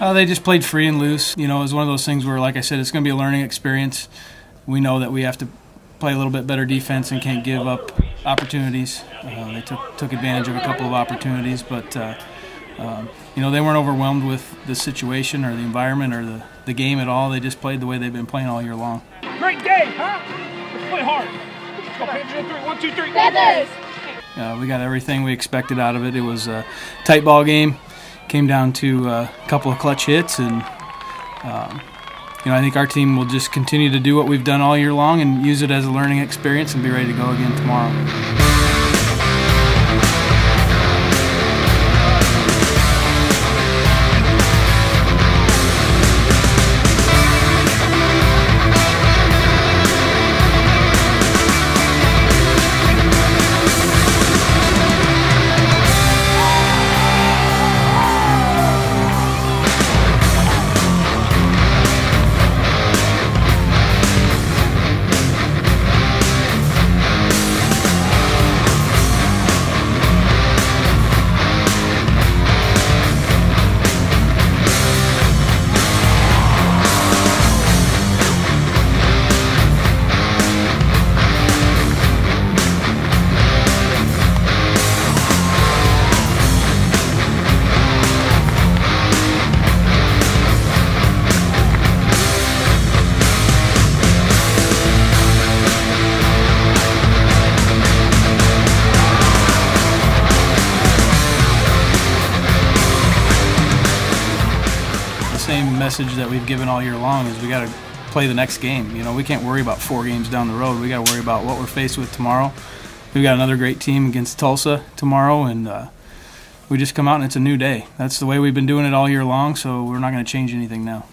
Uh, they just played free and loose. You know, it was one of those things where, like I said, it's going to be a learning experience. We know that we have to play a little bit better defense and can't give up opportunities. Uh, they took took advantage of a couple of opportunities, but uh, um, you know they weren't overwhelmed with the situation or the environment or the, the game at all. They just played the way they've been playing all year long. Great game, huh? Let's play hard. Let's go, Panthers in three. One, two, three. Feathers! Uh, we got everything we expected out of it. It was a tight ball game. Came down to a couple of clutch hits, and um, you know I think our team will just continue to do what we've done all year long and use it as a learning experience and be ready to go again tomorrow. Same message that we've given all year long is we got to play the next game. You know, we can't worry about four games down the road. We got to worry about what we're faced with tomorrow. We've got another great team against Tulsa tomorrow, and uh, we just come out and it's a new day. That's the way we've been doing it all year long, so we're not going to change anything now.